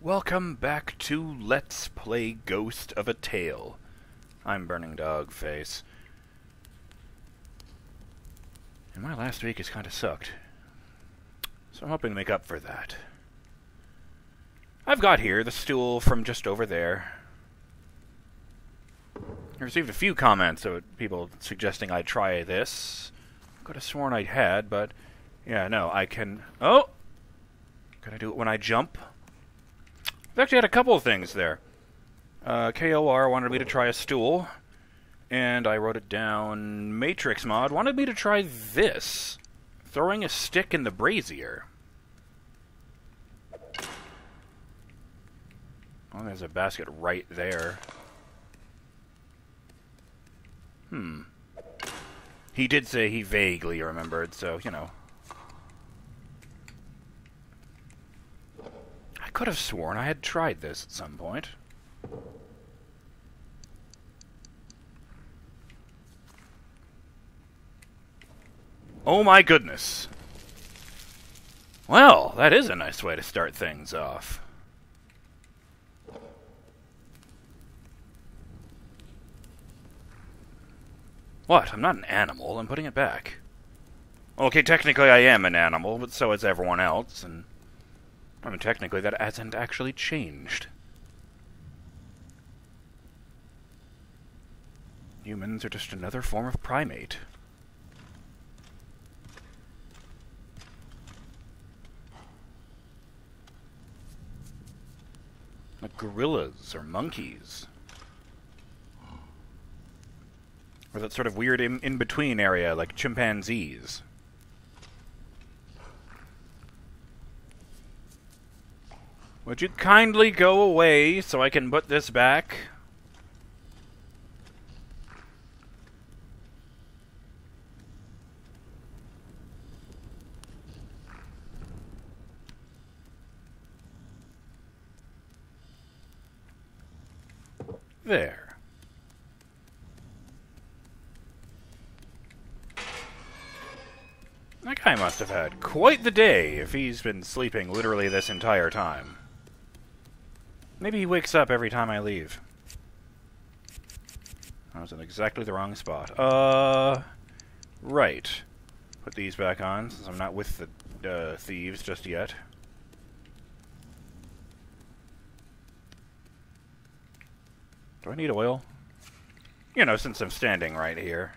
Welcome back to Let's Play Ghost of a Tale. I'm Burning Dog Face. And my last week has kind of sucked. So I'm hoping to make up for that. I've got here the stool from just over there. I received a few comments of people suggesting I try this. Could have sworn I had, but yeah, no, I can. Oh! Can I do it when I jump? I've actually had a couple of things there. Uh, KOR wanted me to try a stool, and I wrote it down. Matrix Mod wanted me to try this throwing a stick in the brazier. Oh, there's a basket right there. Hmm. He did say he vaguely remembered, so, you know. Could have sworn I had tried this at some point. Oh my goodness. Well, that is a nice way to start things off. What? I'm not an animal. I'm putting it back. Okay, technically I am an animal, but so is everyone else, and... I mean, technically that hasn't actually changed. Humans are just another form of primate. Like gorillas or monkeys. Or that sort of weird in, in between area like chimpanzees. Would you kindly go away so I can put this back? There. That guy must have had quite the day if he's been sleeping literally this entire time. Maybe he wakes up every time I leave. I was in exactly the wrong spot. Uh, right. Put these back on since I'm not with the uh, thieves just yet. Do I need oil? You know, since I'm standing right here.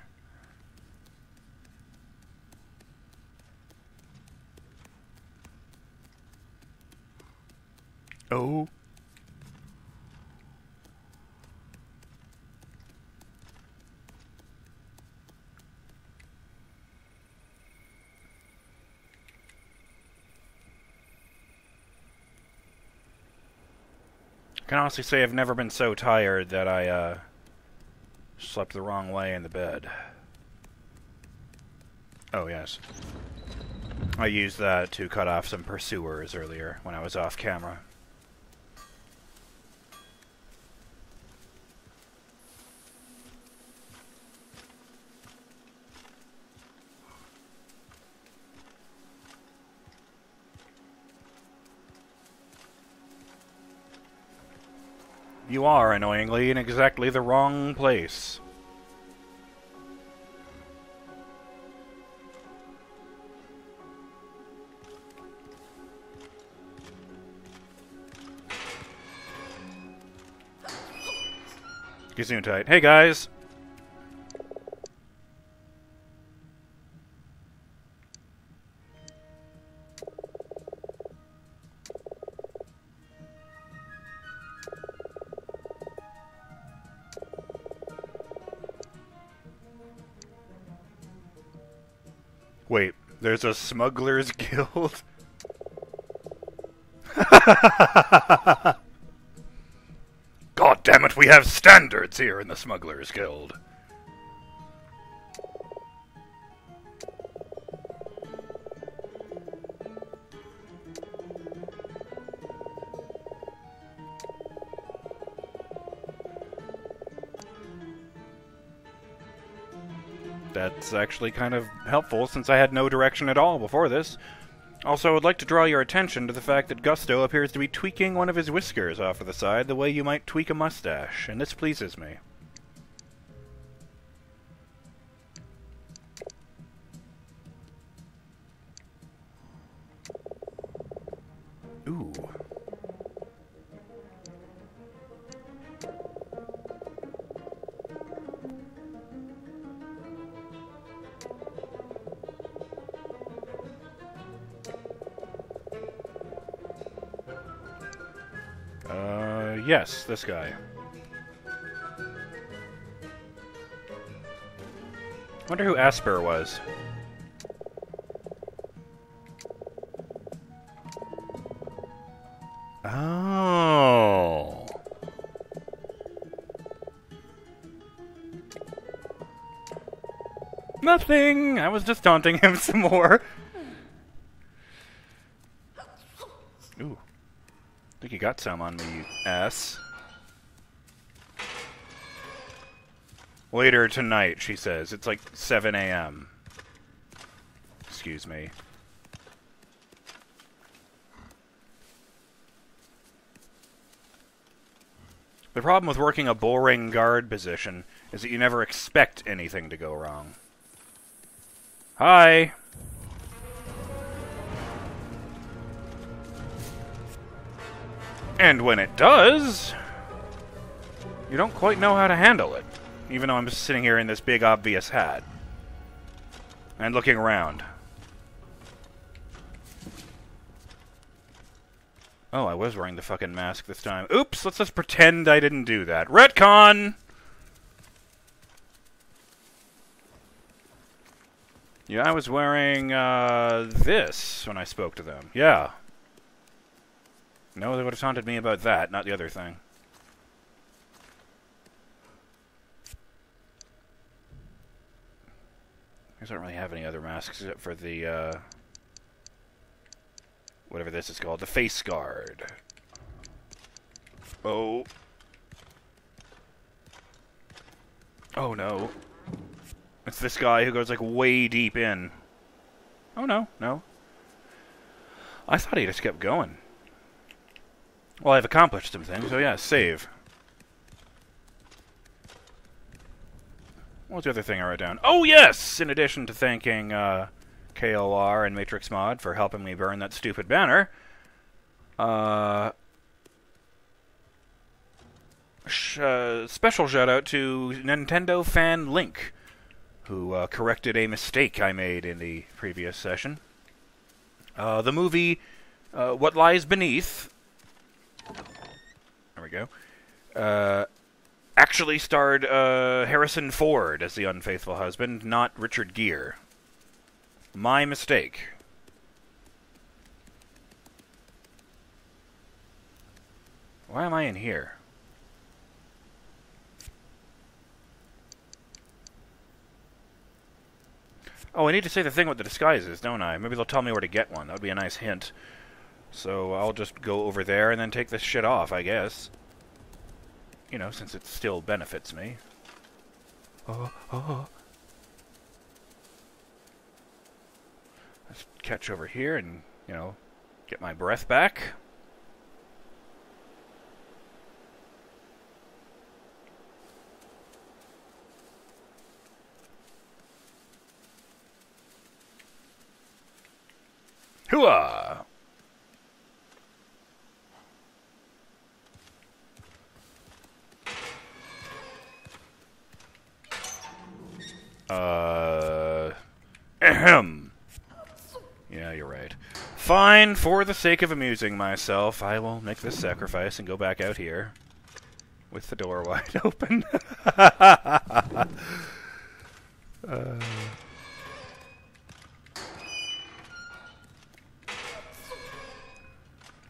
Oh. Honestly say I've never been so tired that I, uh, slept the wrong way in the bed. Oh, yes. I used that to cut off some pursuers earlier when I was off camera. You are, annoyingly, in exactly the wrong place. Gesundheit. Hey guys! There's a smugglers guild? God damn it, we have standards here in the smugglers guild. That's actually kind of helpful since I had no direction at all before this. Also, I would like to draw your attention to the fact that Gusto appears to be tweaking one of his whiskers off to the side the way you might tweak a mustache, and this pleases me. Yes, this guy. Wonder who Asper was. Oh. Nothing. I was just taunting him some more. Ooh. think you got some on me, you ass. Later tonight, she says. It's like 7 a.m. Excuse me. The problem with working a boring guard position is that you never expect anything to go wrong. Hi! And when it does, you don't quite know how to handle it, even though I'm sitting here in this big obvious hat. And looking around. Oh, I was wearing the fucking mask this time. Oops, let's just pretend I didn't do that. Retcon! Yeah, I was wearing, uh, this when I spoke to them. Yeah. No, they would have taunted me about that, not the other thing. I don't really have any other masks except for the, uh, whatever this is called, the face guard. Oh. Oh no. It's this guy who goes like way deep in. Oh no, no. I thought he just kept going. Well, I've accomplished some things, so yeah, save. What was the other thing I wrote down? Oh yes! In addition to thanking uh, KOR and Matrix Mod for helping me burn that stupid banner, uh, sh uh, special shout out to Nintendo fan Link, who uh, corrected a mistake I made in the previous session. Uh, the movie uh, What Lies Beneath. There we go. Uh, actually starred uh, Harrison Ford as the unfaithful husband, not Richard Gere. My mistake. Why am I in here? Oh, I need to say the thing with the disguises, don't I? Maybe they'll tell me where to get one. That would be a nice hint. So I'll just go over there and then take this shit off, I guess. You know, since it still benefits me. Oh, oh. Let's catch over here and, you know, get my breath back. Hooah! Uh, ahem. Yeah, you're right. Fine, for the sake of amusing myself, I will make this sacrifice and go back out here. With the door wide open. uh.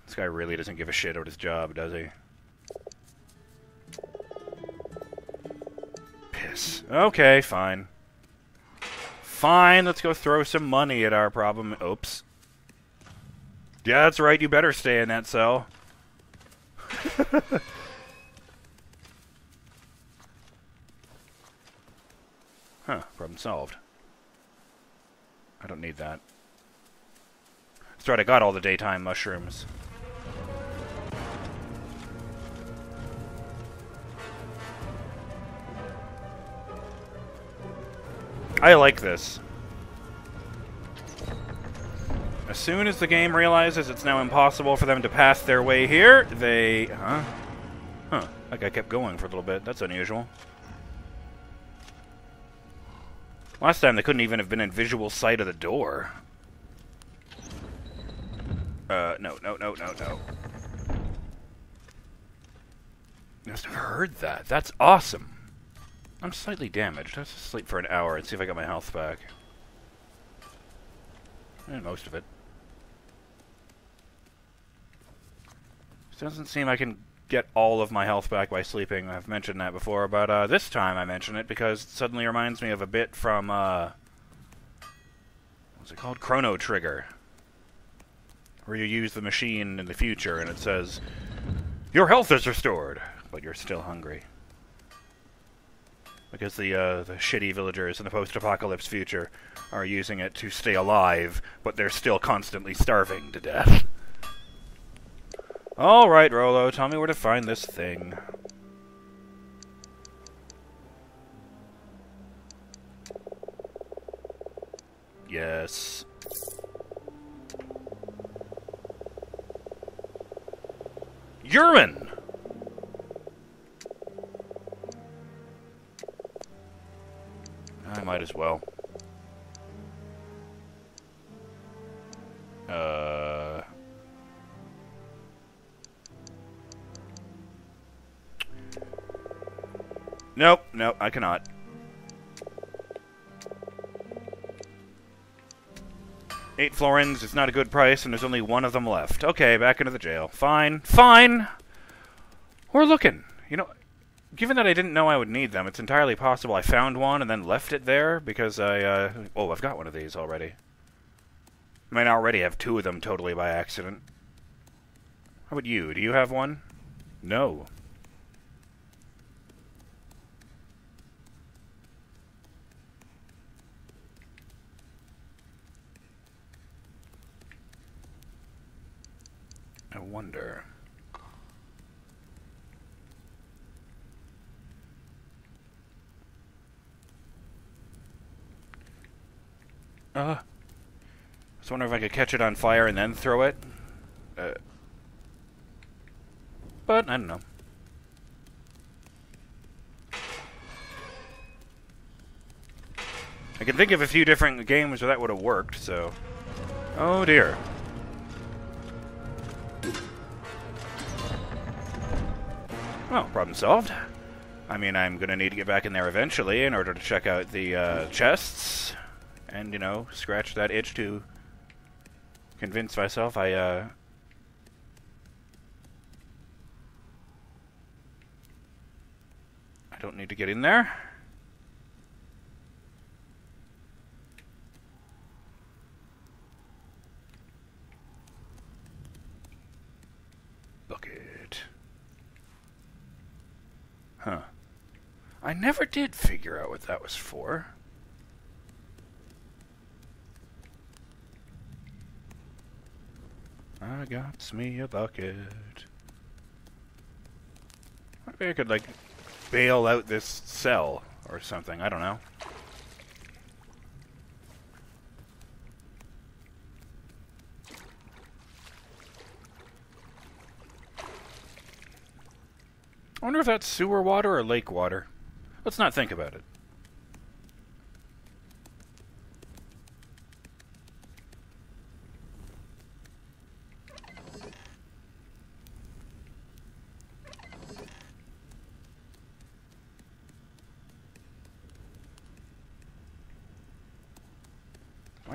This guy really doesn't give a shit about his job, does he? Piss. Okay, fine. Fine, let's go throw some money at our problem. Oops. Yeah, that's right, you better stay in that cell. huh, problem solved. I don't need that. That's right, I got all the daytime mushrooms. I like this. As soon as the game realizes it's now impossible for them to pass their way here, they... Huh? Huh. That guy kept going for a little bit. That's unusual. Last time they couldn't even have been in visual sight of the door. Uh, no, no, no, no, no. I must have heard that. That's awesome. I'm slightly damaged. Let's sleep for an hour and see if I got my health back. And eh, most of it. it. Doesn't seem I can get all of my health back by sleeping. I've mentioned that before, but uh, this time I mention it because it suddenly reminds me of a bit from, uh, what's it called? Chrono Trigger. Where you use the machine in the future and it says, Your health is restored, but you're still hungry because the uh, the shitty villagers in the post-apocalypse future are using it to stay alive, but they're still constantly starving to death. All right, Rollo, tell me where to find this thing. Yes. Urine! I might as well. Uh... Nope, nope, I cannot. Eight florins is not a good price, and there's only one of them left. Okay, back into the jail. Fine, fine! We're looking. You know, given that I didn't know I would need them, it's entirely possible I found one and then left it there because I, uh, oh, I've got one of these already. I mean, I already have two of them totally by accident. How about you? Do you have one? No. I wonder. Uh, I was wondering if I could catch it on fire and then throw it. Uh, but, I don't know. I can think of a few different games where that would have worked, so... Oh dear. Well, problem solved. I mean, I'm gonna need to get back in there eventually in order to check out the uh, chests and you know scratch that itch to convince myself I uh, I don't need to get in there. Bucket. Huh. I never did figure out what that was for. I got me a bucket. Maybe I could, like, bail out this cell or something. I don't know. I wonder if that's sewer water or lake water. Let's not think about it.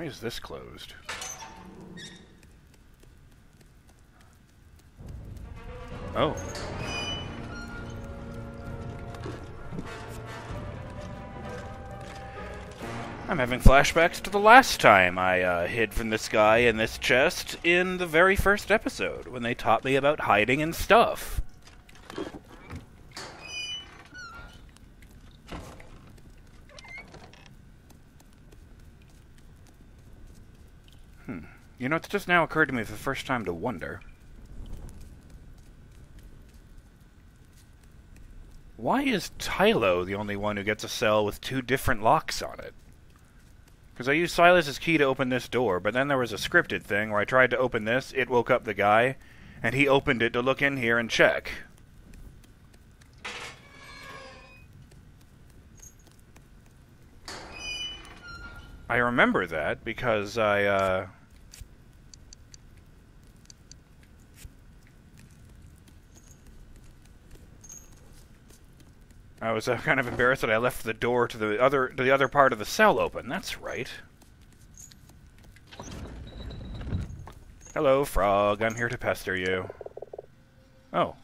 Is this closed? Oh. I'm having flashbacks to the last time I uh, hid from this guy in this chest in the very first episode, when they taught me about hiding and stuff. You know, it's just now occurred to me for the first time to wonder. Why is Tilo the only one who gets a cell with two different locks on it? Because I used Silas's key to open this door, but then there was a scripted thing where I tried to open this, it woke up the guy, and he opened it to look in here and check. I remember that because I, uh... I was uh, kind of embarrassed that I left the door to the other to the other part of the cell open. That's right. Hello, frog. I'm here to pester you. Oh.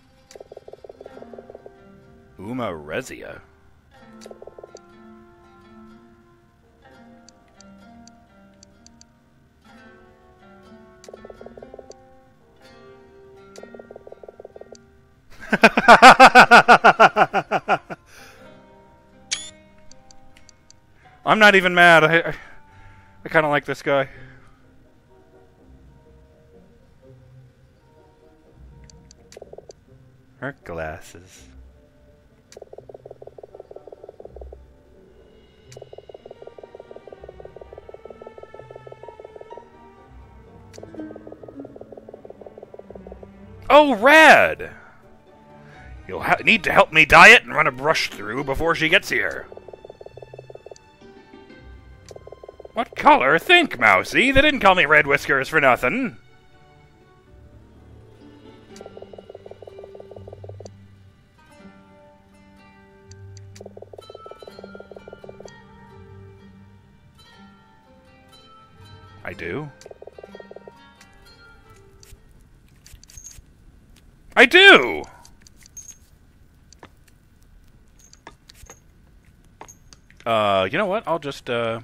Uma Rezia. not even mad. I, I, I kind of like this guy. Her glasses. Oh, rad! You'll need to help me diet and run a brush through before she gets here. What color? Think, Mousy. They didn't call me Red Whiskers for nothing. I do. I do! Uh, you know what? I'll just, uh...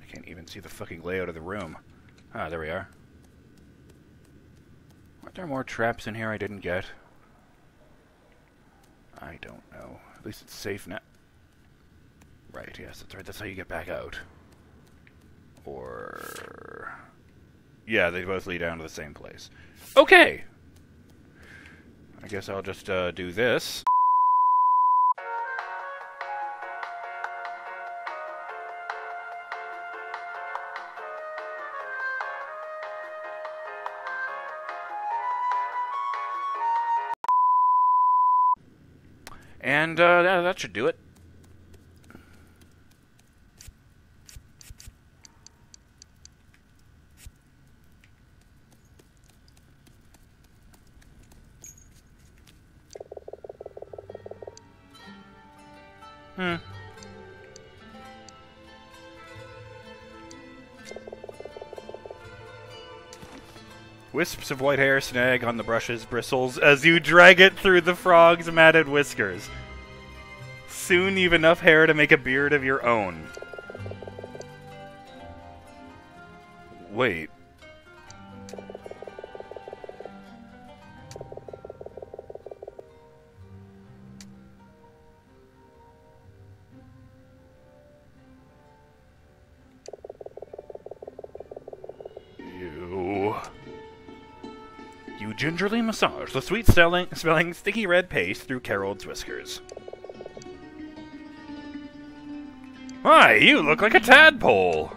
I even see the fucking layout of the room. Ah, there we are. Aren't there more traps in here I didn't get? I don't know. At least it's safe now. Right, yes, that's right. That's how you get back out. Or... Yeah, they both lead down to the same place. Okay! I guess I'll just uh, do this. And uh, that, that should do it. Hmm. Wisps of white hair snag on the brush's bristles as you drag it through the frog's matted whiskers. Soon you've enough hair to make a beard of your own. Wait. You. You gingerly massage the sweet smelling, smelling sticky red paste through Carol's whiskers. Why, you look like a tadpole!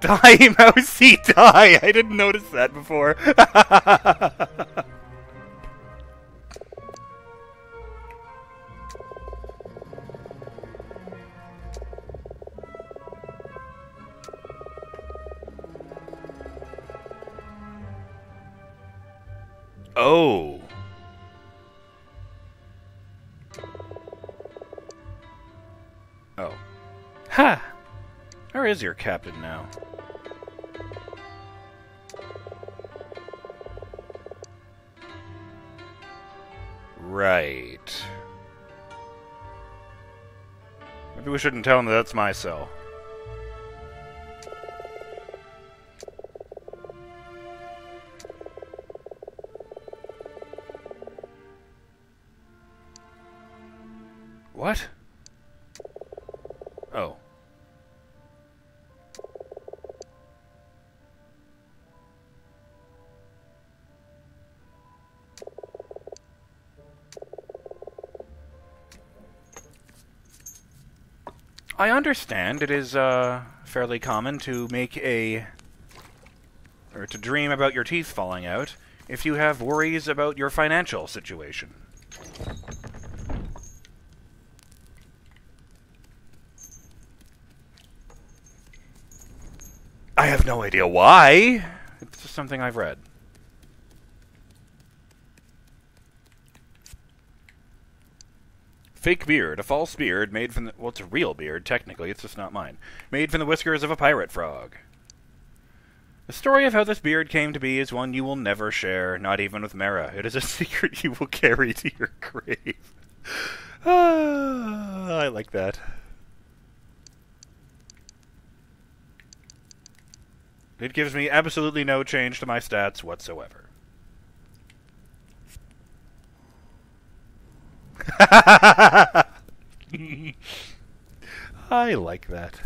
Die, Mousy, die! I didn't notice that before. Oh. Where is your captain now? Right. Maybe we shouldn't tell him that that's my cell. What? I understand it is uh, fairly common to make a. or to dream about your teeth falling out if you have worries about your financial situation. I have no idea why. It's just something I've read. Fake beard, a false beard made from the. Well, it's a real beard, technically, it's just not mine. Made from the whiskers of a pirate frog. The story of how this beard came to be is one you will never share, not even with Merra. It is a secret you will carry to your grave. ah, I like that. It gives me absolutely no change to my stats whatsoever. I like that.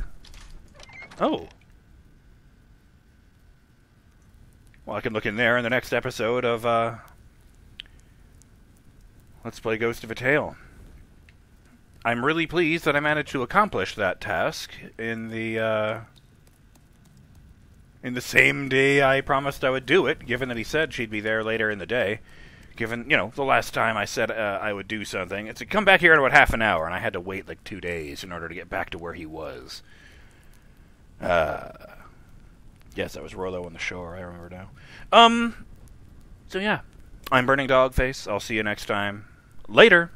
Oh. Well, I can look in there in the next episode of uh, Let's Play Ghost of a Tale. I'm really pleased that I managed to accomplish that task in the uh, in the same day I promised I would do it, given that he said she'd be there later in the day. Given, you know, the last time I said uh, I would do something, it's come back here in about half an hour, and I had to wait like two days in order to get back to where he was. Uh, yes, that was Rollo on the shore, I remember now. Um, so yeah, I'm Burning Dogface. I'll see you next time. Later!